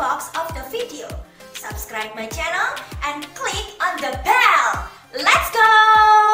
box of the video. Subscribe my channel and click on the bell. Let's go!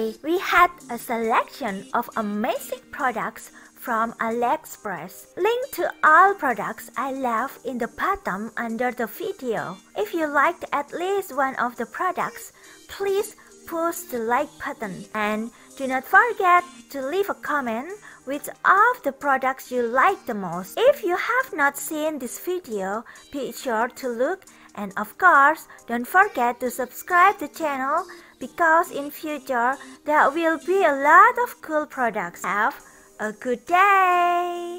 Today, we had a selection of amazing products from AliExpress. Link to all products I left in the bottom under the video. If you liked at least one of the products, please push the like button and do not forget to leave a comment which of the products you like the most. If you have not seen this video, be sure to look and of course don't forget to subscribe the channel because in future there will be a lot of cool products. Have a good day!